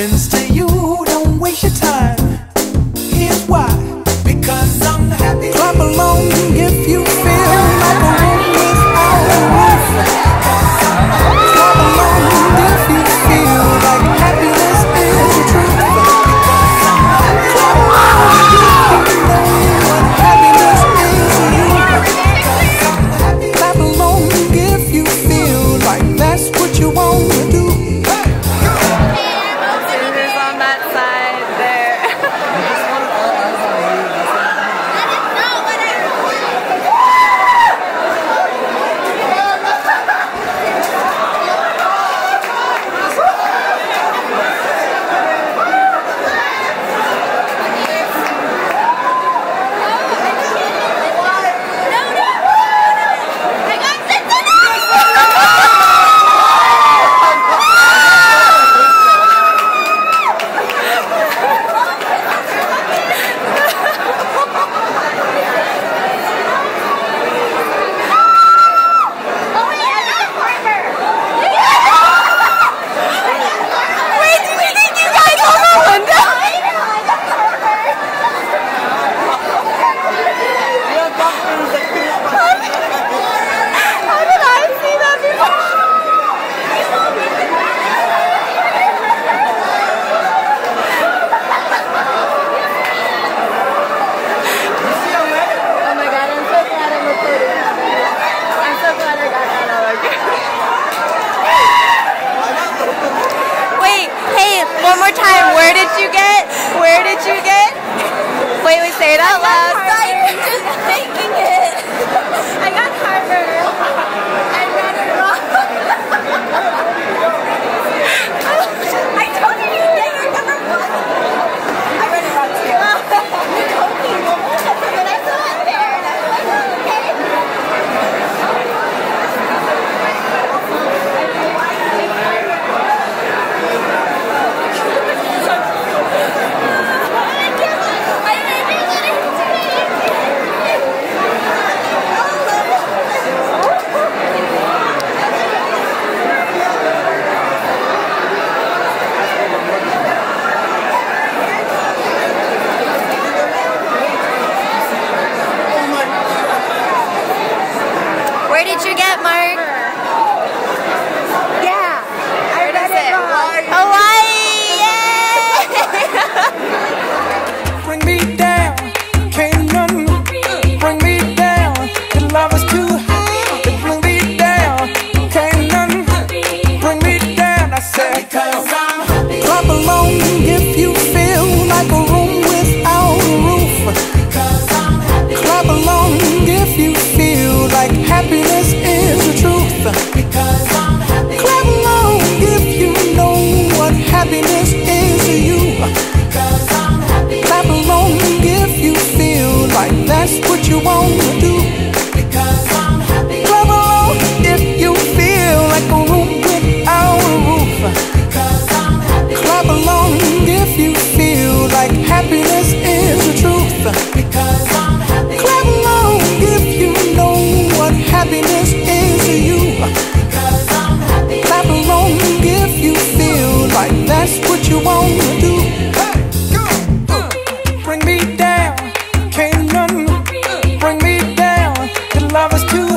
No Where did you get, Mark? lovers too.